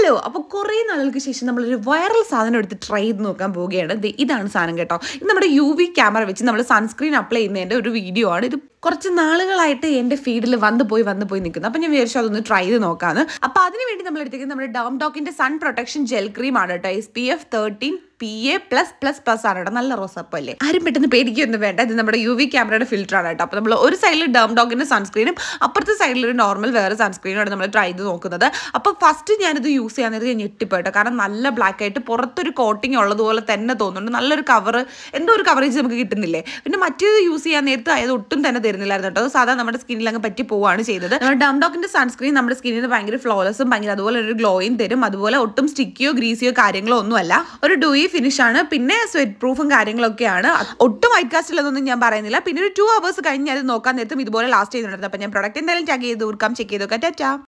Hello അപ്പോൾ കുറേ നാളുകൾക്ക് ശേഷം നമ്മളൊരു വൈറൽ സാധനം എടുത്ത് ട്രൈ ചെയ്ത് നോക്കാൻ പോവുകയാണ്. ഇതാണ് സാധനം കേട്ടോ. നമ്മുടെ യു വി ക്യാമറ വെച്ച് നമ്മൾ സൺസ്ക്രീൻ അപ്ലൈ ചെയ്യുന്നതിന്റെ ഒരു വീഡിയോ ആണ്. ഇത് കുറച്ച് നാളുകളായിട്ട് എന്റെ ഫീഡിൽ വന്നു പോയി വന്നു പോയി നിൽക്കുന്നു. അപ്പം ഞാൻ വിചാരിച്ചു അതൊന്ന് ട്രൈ ചെയ്ത് നോക്കാന്ന്. അപ്പോൾ അതിന് വേണ്ടി നമ്മൾ എടുത്തിരിക്കുന്നത് നമ്മുടെ ഡോം ഡോക്കിന്റെ സൺ പ്രൊട്ടക്ഷൻ ജെൽ ക്രീം ആണ് കേട്ടോ. S P F thirteen P A plus plus plus ആണ് കേട്ടോ. നല്ല റോസപ്പ് അല്ലേ ആരും പെട്ടെന്ന് പേടിക്കൊന്നും വേണ്ട. ഇത് നമ്മുടെ യു വി ക്യാമറയുടെ ഫിൽറ്റർ ആണ് കേട്ടോ. അപ്പോൾ നമ്മൾ ഒരു സൈഡിൽ ഡേം ഡോഗിന്റെ സൺസ്ക്രീനും അപ്പുറത്തെ സൈഡിൽ ഒരു നോർമൽ വേറെ സൺസ്ക്രീനുമാണ് നമ്മൾ ട്രൈ ചെയ്ത് നോക്കുന്നത്. അപ്പോൾ ഫസ്റ്റ് ഞാനിത് യൂസ് ചെയ്യാൻ നേരത്തെ ഞാൻ ഞെട്ടിപ്പോയിട്ടോ കാരണം നല്ല ബ്ലാക്ക് ആയിട്ട് പുറത്തൊരു കോട്ടിങ് ഉള്ളതുപോലെ തന്നെ തോന്നുന്നുണ്ട്. നല്ലൊരു കവർ എന്തോ ഒരു കവറേജ് നമുക്ക് കിട്ടുന്നില്ലേ? പിന്നെ മറ്റേത് യൂസ് ചെയ്യാൻ നേരത്ത് അതായത് ഒട്ടും തന്നെ തരുന്നില്ലായിരുന്നു കേട്ടോ. സാധാരണ നമ്മുടെ സ്കിന്നിൽ അങ്ങ് പറ്റി പോവുകയാണ് ചെയ്തത്. ഡംഡോക്കിന്റെ സൺസ്ക്രീൻ നമ്മുടെ സ്കിന്നിന് ഭയങ്കര ഫ്ലോലെസും ഭയങ്കര അതുപോലെ ഒരു ഗ്ലോയും തരും. അതുപോലെ ഒട്ടും സ്റ്റിക്കിയോ ഗ്രീസിയോ കാര്യങ്ങളോ ഒന്നുമല്ല. ഒരു ഡൂയി ഫിനിഷ് ആണ്. പിന്നെ സ്വെറ്റ് പ്രൂഫും കാര്യങ്ങളൊക്കെയാണ്. ഒട്ടും വൈറ്റ് കാസ്റ്റ് ഉള്ളതൊന്നും ഞാൻ പറയുന്നില്ല. പിന്നെ ഒരു ടു അവേഴ്സ് കഴിഞ്ഞ് അത് നോക്കാൻ നേരത്തും ഇതുപോലെ ലാസ്റ്റ് ചെയ്തിട്ടുണ്ടായിരുന്നു. അപ്പോൾ ഞാൻ പ്രൊഡക്റ്റ് എന്തായാലും ടാഗ് ചെയ്ത് തീർക്കാം ചെക്ക് ചെയ്ത് നോക്കാം ടാറ്റാ.